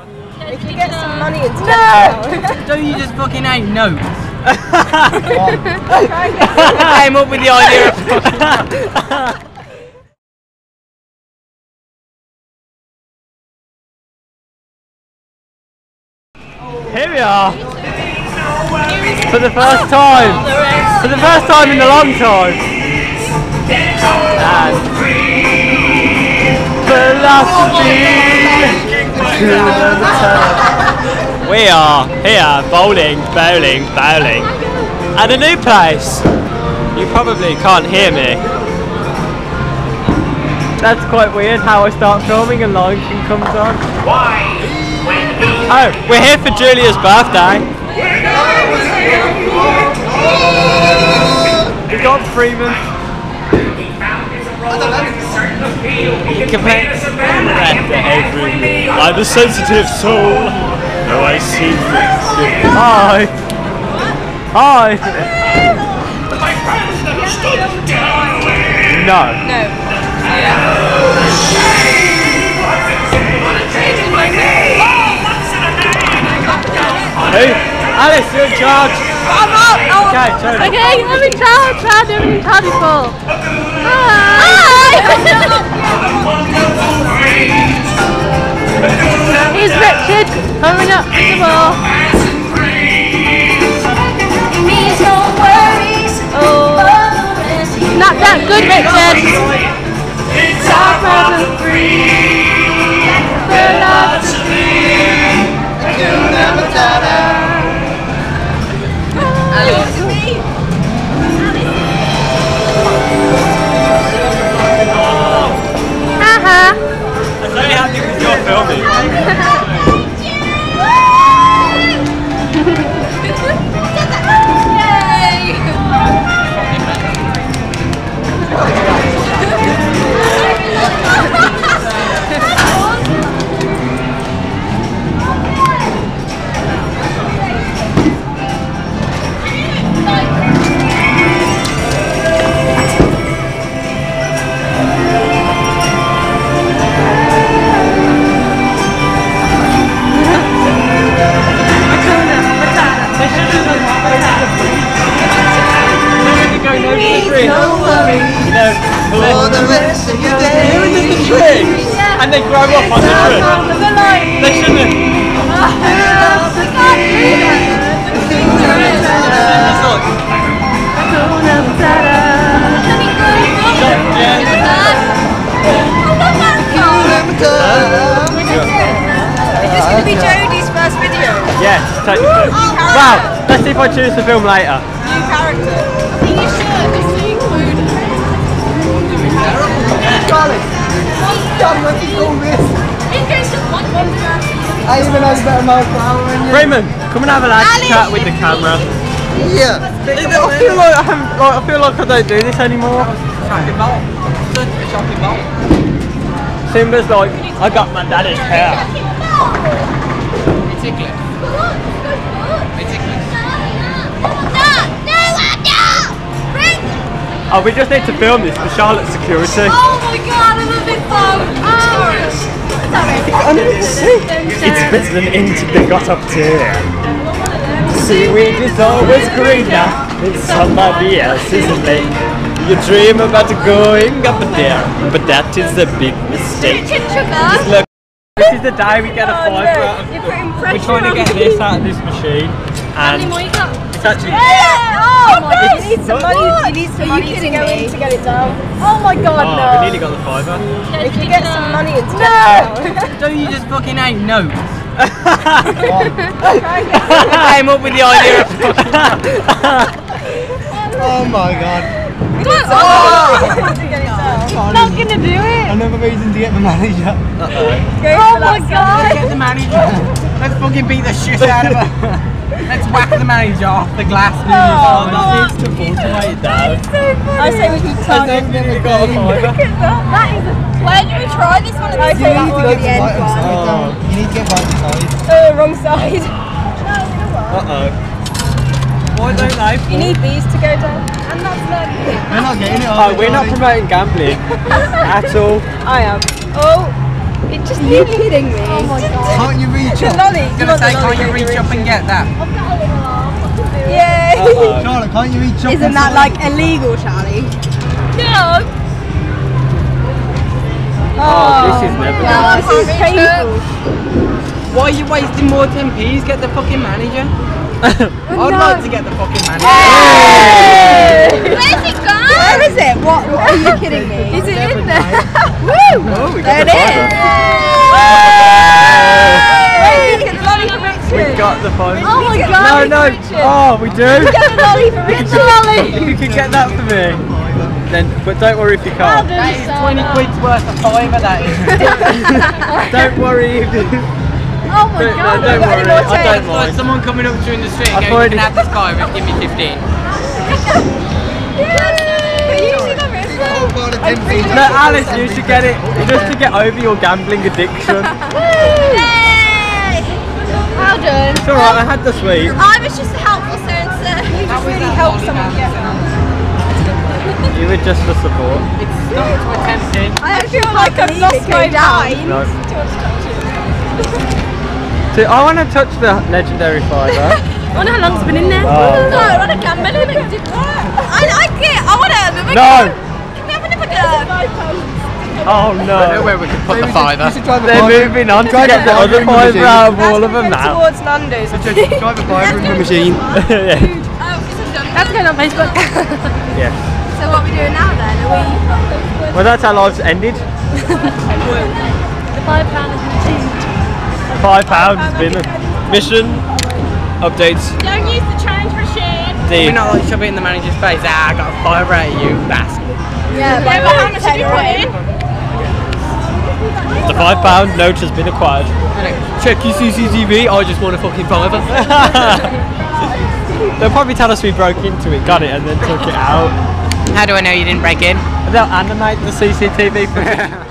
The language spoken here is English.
If you get some money into No! Don't you just fucking hate notes? I came up with the idea of Here we are! For the first time! For the first time in a long time! And philosophy! We are here bowling, bowling, bowling at a new place. You probably can't hear me. That's quite weird how I start filming and Lion King comes on. Why? Oh, we're here for Julia's birthday. We've got Freeman. You can every I'm a sensitive soul. No, I see things. Hi. Hi. No. Who? Alice, you're in charge. I'm up! Oh. Okay, Tony. Okay, I'm in charge. I've never in charge before. Hi! Here's Richard coming up with the ball. Oh, not that good, Richard. Haha. And they grow up on the tree. They shouldn't. It's like, Is this going to be Jodie's first video? yes, technically. Wow, let's see if I choose to film later. New character. I even know better my Raymond, come and have a nice chat with the camera. Yeah. I feel like I haven't, like, I feel like I don't do this anymore. Simba's like, I got my daddy's hair. Oh, we just need to film this for Charlotte's security. Oh my god, I love this song. It's better than into the got up there. Seaweed is always greener than somebody else's lake. You dream about going up there, but that is a big mistake. Look, this is the day we get a fiver out of You're putting We're trying to get this out of this machine, and it's actually Yeah! Oh my god, you need some money. You need some money to go in to get it down. Oh my god, oh, no. we nearly got the fiver. If you get some money it's No! it Don't you just fucking hate notes? I came up with the idea of Oh my god. down. to get it down. Not gonna do it. Another reason to get the manager. Oh my god. Get the manager. Let's fucking beat the shit out of her. Let's whack the manager off the glass. Oh, oh, needs to motivate it down. I say we keep And trying then we got a fiver. That is a Where do we try this one? I You say that need to one get at the the end right one. side. You need to get right side. Oh, wrong side. Uh oh. Why don't they? You need these to go down. And that's not We're not getting it. Oh, we're not promoting gambling at all. I am. Oh, it just you kidding me. Oh my god. Can't you reach gonna say, can't you reach up and get that? Yay! Uh-oh. Charlotte, can't you reach up? Isn't that like illegal, Charlie? No. Oh, oh this is never God, done. this is painful. Why are you wasting more 10p's? Get the fucking manager. I'd like to get the fucking manager. Where's it gone? Where is it? What? what are you kidding me? Is it in there? Woo! Oh, we there got it the is. fiver. Get the lolly for We got the phone. Oh my No, god. no. Oh, we do. Get the lolly for It's Richard. a lolly. You can get that for me, then. But don't worry if you can't. done, Sarah. 20 quid's worth of fiver that is. Don't worry if you. Oh my Don't, no, god. don't worry. I don't change? Like mind. someone coming up to you in the street I've and going, you can have this fiver, give me 15. But usually the Richard. No, Alice, you should get it just to get over your gambling addiction. Yay. Well done. It's alright, I had the sweet. Oh, I was just a helpful sensor. Uh, that was really that help someone get You were just for support. It's stuck to a 10p. I feel like I've lost my mind. No. See, I want to touch the legendary fiver. I wonder how long it's been in there. Oh. No, I want to gamble in it. I like it. I want to have another No! go. Can we have another go? Oh no! I know no. where we can put the fiver. They're moving on to get the other fiver out of all of them now. towards Nando's. Drive a fiver in the machine. yeah. Oh, this is done. That's going on Facebook. yeah. so what are we doing now then? Are we... Well, that's how lives ended. The five pound has been achieved. Five pounds has been a mission. Updates. Don't use the change machine. We're Deep. not like shove it in the manager's face. Ah, I got a fiver out of you, bastard. Yeah, Yeah, but how much did you put in? The five pound note has been acquired. Check your CCTV, I just want a fucking fiver. They'll probably tell us we broke into it, got it, and then took it out. How do I know you didn't break in? They'll animate the CCTV footage.